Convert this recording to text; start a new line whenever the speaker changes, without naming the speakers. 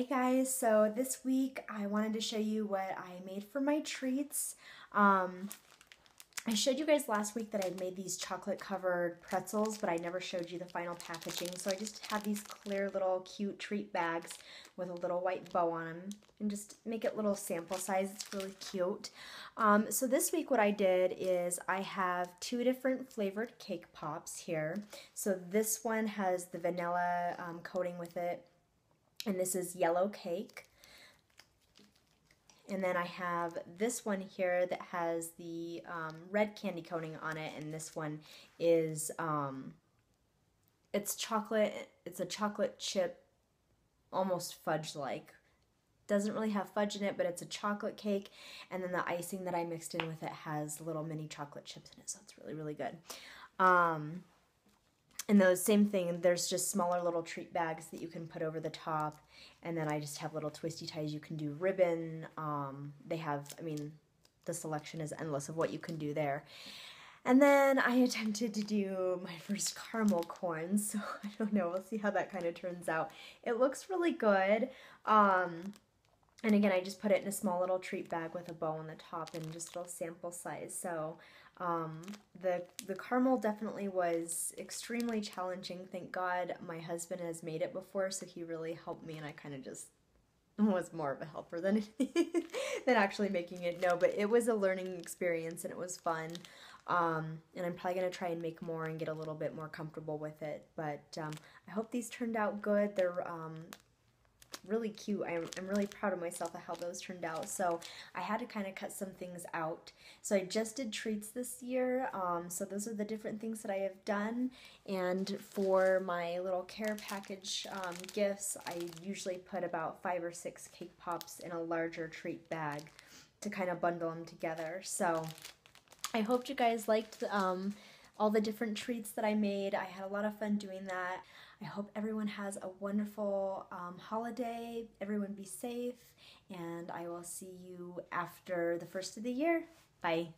Hey guys, so this week I wanted to show you what I made for my treats. Um, I showed you guys last week that I'd made these chocolate covered pretzels, but I never showed you the final packaging. So I just have these clear little cute treat bags with a little white bow on them and just make it little sample size. It's really cute. Um, so this week what I did is I have two different flavored cake pops here. So this one has the vanilla um, coating with it and this is yellow cake. And then I have this one here that has the um, red candy coating on it, and this one is um, it's chocolate. It's a chocolate chip, almost fudge-like. Doesn't really have fudge in it, but it's a chocolate cake. And then the icing that I mixed in with it has little mini chocolate chips in it, so it's really really good. Um, and those same thing, there's just smaller little treat bags that you can put over the top. And then I just have little twisty ties. You can do ribbon. Um, they have, I mean, the selection is endless of what you can do there. And then I attempted to do my first caramel corn, so I don't know. We'll see how that kind of turns out. It looks really good. Um, and again, I just put it in a small little treat bag with a bow on the top and just a little sample size. So um, the the caramel definitely was extremely challenging. Thank God my husband has made it before, so he really helped me, and I kind of just was more of a helper than than actually making it. No, but it was a learning experience and it was fun. Um, and I'm probably gonna try and make more and get a little bit more comfortable with it. But um, I hope these turned out good. They're um, really cute. I'm, I'm really proud of myself of how those turned out. So I had to kind of cut some things out. So I just did treats this year. Um, so those are the different things that I have done. And for my little care package um, gifts, I usually put about five or six cake pops in a larger treat bag to kind of bundle them together. So I hope you guys liked um, all the different treats that I made. I had a lot of fun doing that. I hope everyone has a wonderful um, holiday. Everyone be safe, and I will see you after the first of the year. Bye.